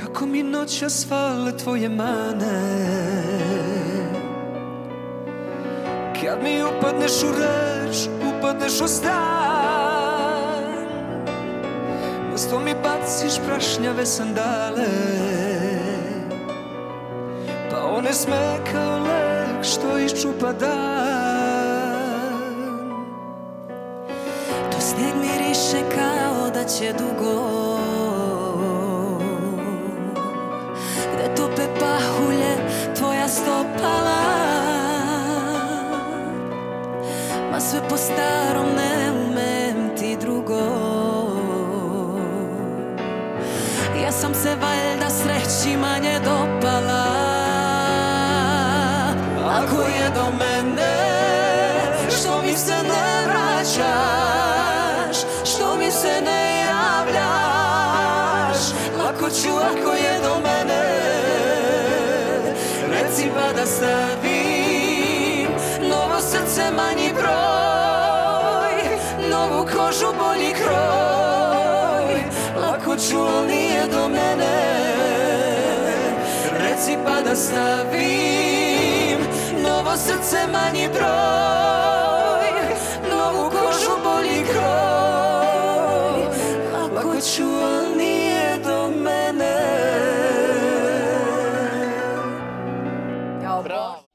Kako mi noćas fale tvoje mane? Kad mi upadneš u reč, upadneš u stan. Na sto mi baciš prašnjave sandale. Pa one sme kao lek što iščupa dan. Tu snijeg miriše kao da će dugo tope pahulje tvoja stopala. Ma sve po starom ne umem ti drugo. Ja sam se valjda sreći manje dopala. Ako je do mene Što mi se ne vraćaš? Što mi se ne javljaš? Lako ću ako je Reci pa da stavim Novo srce manji broj Novu kožu bolji kroj. Lako ću al nije do mene Reci pa da stavim Novo srce manji broj Novu kožu bolji kroj. Lako ću Pero...